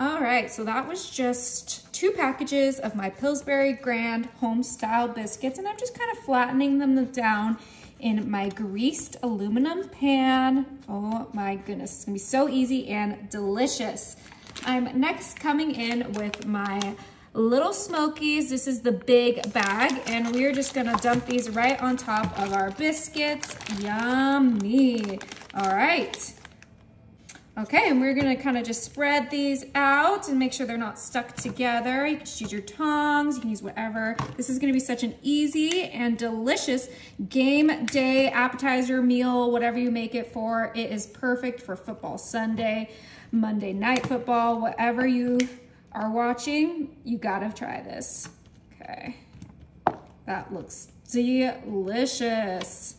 All right, so that was just two packages of my Pillsbury Grand home style biscuits and I'm just kind of flattening them down in my greased aluminum pan. Oh my goodness, it's gonna be so easy and delicious. I'm next coming in with my Little Smokies. This is the big bag and we're just gonna dump these right on top of our biscuits. Yummy. All right. Okay, and we're gonna kind of just spread these out and make sure they're not stuck together. You can just use your tongs, you can use whatever. This is gonna be such an easy and delicious game day appetizer meal, whatever you make it for. It is perfect for football Sunday, Monday night football, whatever you are watching, you gotta try this. Okay, that looks delicious.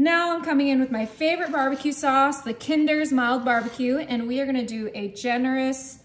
Now I'm coming in with my favorite barbecue sauce, the Kinder's Mild Barbecue, and we are gonna do a generous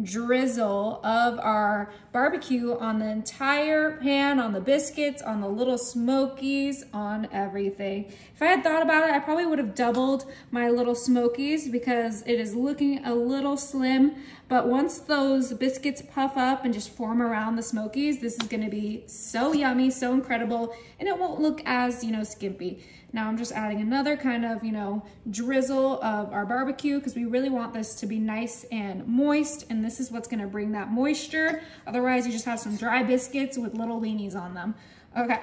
drizzle of our barbecue on the entire pan, on the biscuits, on the little smokies, on everything. If I had thought about it, I probably would have doubled my little smokies because it is looking a little slim, but once those biscuits puff up and just form around the smokies, this is gonna be so yummy, so incredible, and it won't look as, you know, skimpy. Now I'm just adding another kind of, you know, drizzle of our barbecue because we really want this to be nice and moist. And this is what's gonna bring that moisture. Otherwise you just have some dry biscuits with little leanies on them. Okay,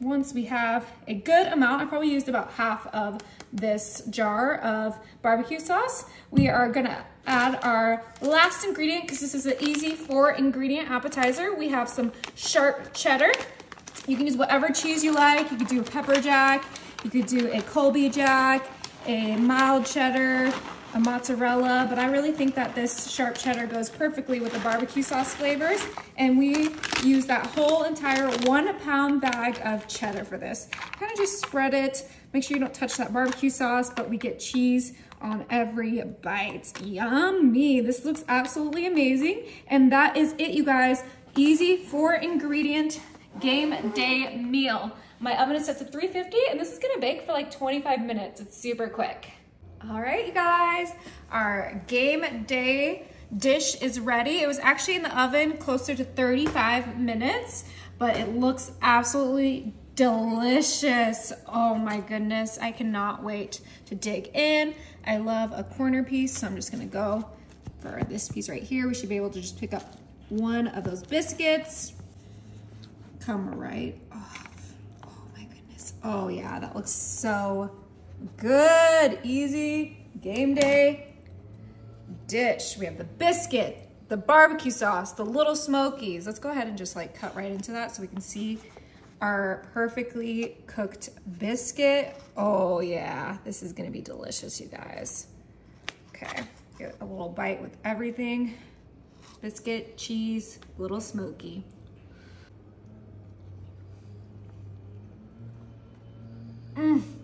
once we have a good amount, I probably used about half of this jar of barbecue sauce. We are gonna add our last ingredient because this is an easy four ingredient appetizer. We have some sharp cheddar. You can use whatever cheese you like. You could do a pepper jack, you could do a Colby jack, a mild cheddar, a mozzarella, but I really think that this sharp cheddar goes perfectly with the barbecue sauce flavors. And we use that whole entire one pound bag of cheddar for this. Kind of just spread it. Make sure you don't touch that barbecue sauce, but we get cheese on every bite. Yummy. This looks absolutely amazing. And that is it, you guys. Easy four ingredient game day meal. My oven is set to 350 and this is gonna bake for like 25 minutes. It's super quick. All right, you guys, our game day dish is ready. It was actually in the oven closer to 35 minutes, but it looks absolutely delicious. Oh my goodness, I cannot wait to dig in. I love a corner piece, so I'm just gonna go for this piece right here. We should be able to just pick up one of those biscuits, come right off. Oh my goodness. Oh yeah, that looks so good. Easy game day dish. We have the biscuit, the barbecue sauce, the little smokies. Let's go ahead and just like cut right into that so we can see our perfectly cooked biscuit. Oh yeah, this is gonna be delicious, you guys. Okay, get a little bite with everything. Biscuit, cheese, little smoky. Mm.